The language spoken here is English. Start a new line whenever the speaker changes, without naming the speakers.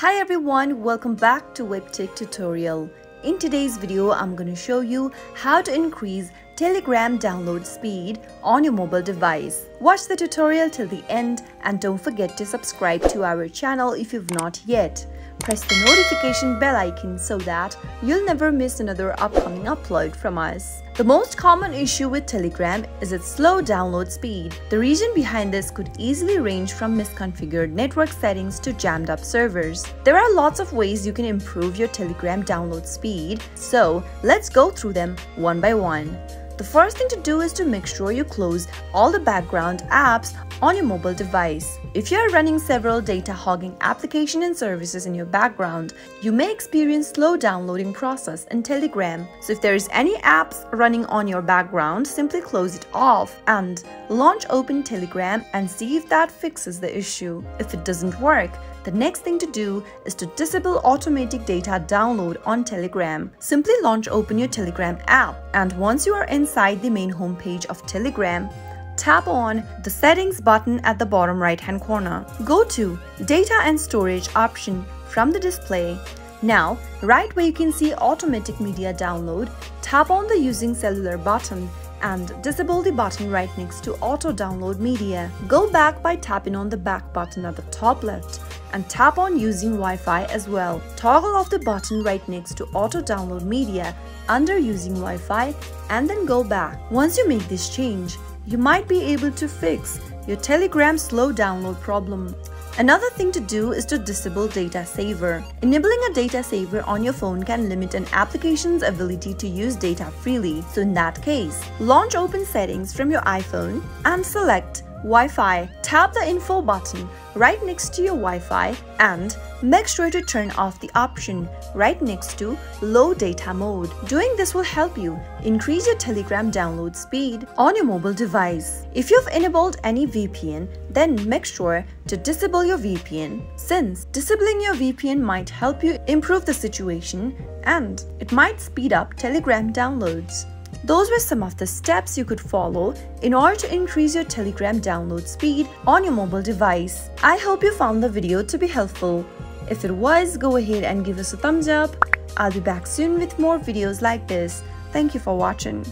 Hi everyone, welcome back to WebTech tutorial. In today's video, I'm going to show you how to increase Telegram download speed on your mobile device. Watch the tutorial till the end and don't forget to subscribe to our channel if you've not yet. Press the notification bell icon so that you'll never miss another upcoming upload from us. The most common issue with Telegram is its slow download speed. The reason behind this could easily range from misconfigured network settings to jammed up servers. There are lots of ways you can improve your Telegram download speed, so let's go through them one by one. The first thing to do is to make sure you close all the background apps on your mobile device. If you are running several data hogging applications and services in your background, you may experience slow downloading process in Telegram. So if there is any apps running on your background, simply close it off and launch open Telegram and see if that fixes the issue. If it doesn't work, the next thing to do is to disable automatic data download on Telegram. Simply launch open your Telegram app and once you are inside the main homepage of Telegram, tap on the settings button at the bottom right hand corner. Go to data and storage option from the display. Now, right where you can see automatic media download, tap on the using cellular button and disable the button right next to auto download media. Go back by tapping on the back button at the top left and tap on using Wi-Fi as well. Toggle off the button right next to auto download media under using Wi-Fi and then go back. Once you make this change, you might be able to fix your Telegram slow download problem. Another thing to do is to disable data saver. Enabling a data saver on your phone can limit an application's ability to use data freely. So in that case, launch open settings from your iPhone and select Wi-Fi. Tap the info button right next to your Wi-Fi and make sure to turn off the option right next to low data mode. Doing this will help you increase your Telegram download speed on your mobile device. If you've enabled any VPN, then make sure to disable your VPN since disabling your VPN might help you improve the situation and it might speed up Telegram downloads. Those were some of the steps you could follow in order to increase your Telegram download speed on your mobile device. I hope you found the video to be helpful. If it was, go ahead and give us a thumbs up. I'll be back soon with more videos like this. Thank you for watching.